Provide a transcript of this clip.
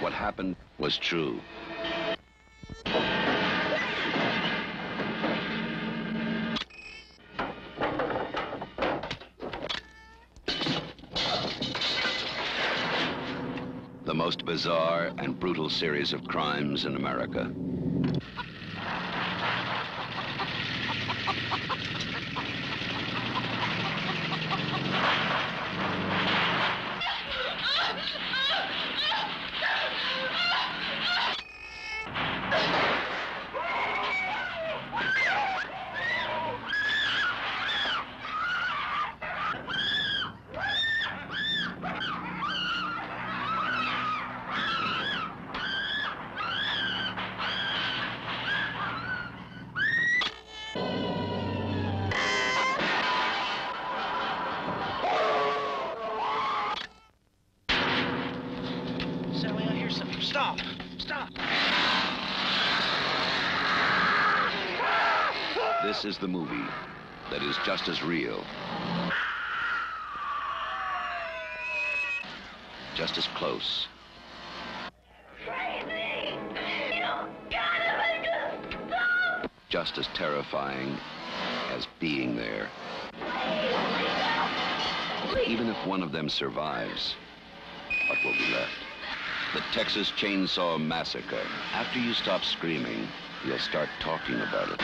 what happened was true. The most bizarre and brutal series of crimes in America. Sally, I hear something. Stop! Stop! This is the movie that is just as real. Just as close. Crazy! You gotta make us stop! Just as terrifying as being there. Even if one of them survives, what will be left? The Texas Chainsaw Massacre. After you stop screaming, you'll start talking about it.